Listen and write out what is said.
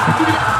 Give it up.